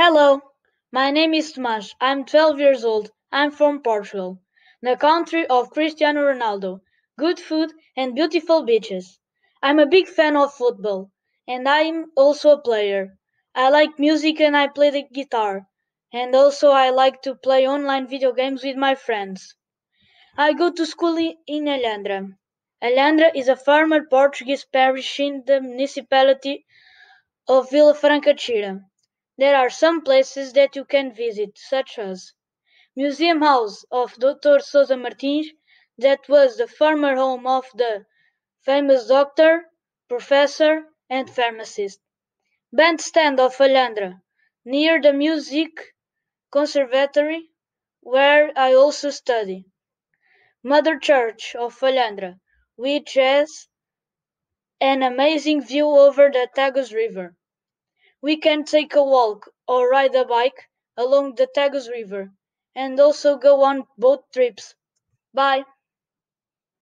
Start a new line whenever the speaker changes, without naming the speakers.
Hello, my name is Tomas. I'm 12 years old. I'm from Portugal, the country of Cristiano Ronaldo, good food, and beautiful beaches. I'm a big fan of football, and I'm also a player. I like music and I play the guitar, and also I like to play online video games with my friends. I go to school in Alhandra. Alhandra is a former Portuguese parish in the municipality of Vila Franca de. There are some places that you can visit, such as Museum House of Dr. Sousa Martins, that was the former home of the famous doctor, professor, and pharmacist. Bandstand of Alhandra, near the Music Conservatory, where I also study. Mother Church of Alhandra, which has an amazing view over the Tagus River. We can take a walk or ride a bike along the Tagus River and also go on boat trips. Bye.